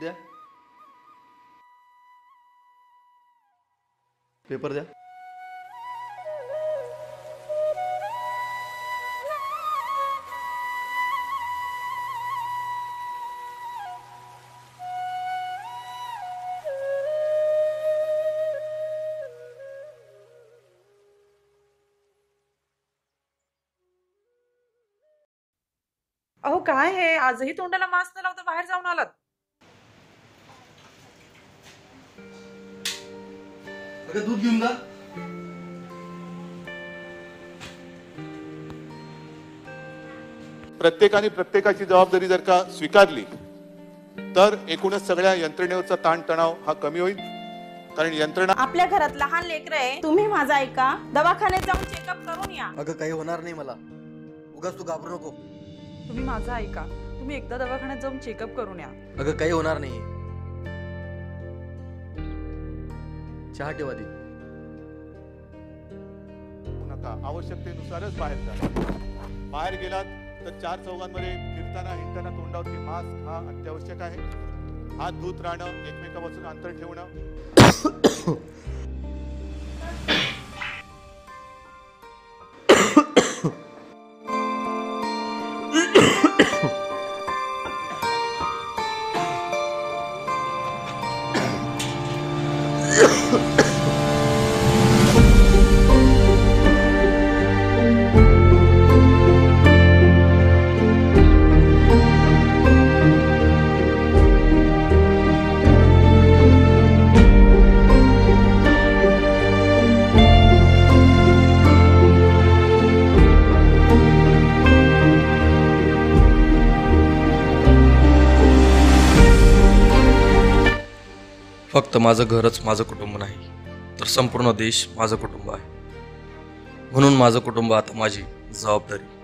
द्या. पेपर द्या. अहो काय हे? आजही तोंडाला मास्क न लावता बाहेर जाऊन आलात? अगं दूध घेऊन जा? प्रत्येकाने प्रत्येकाची जबाबदारी जर का स्वीकारली तर एकूणच सगळ्या यंत्रणेवरचा ताणतणाव हा कमी होईल. कारण यंत्रणा आपल्या घरात लहान लेकर आहे तुम्ही माझा ऐका. दवाखान्यात जाऊन चेकअप करून या. अगं काही होणार नाही मला. उगाच तू घाबरू नको. तुम्ही माझं ऐका. तुम्ही एकदा दवाखान्यात जाऊन चेकअप करून या. अगं काही होणार नाही. चहा ठेवा दी नका आवश्यकतेनुसारच बाहेर जा बाहेर गेलात तर चार चौघांमध्ये फिरताना हिंडताना तोंडावरती मास्क हा अत्यावश्यक आहे हात धुत राहणं एकमेकापासून अंतर ठेवणं फक्त माझं घरच माझं कुटुंब नाही तर संपूर्ण देश माझं कुटुंब आहे. म्हणून माझं कुटुंब आता माझी जबाबदारी.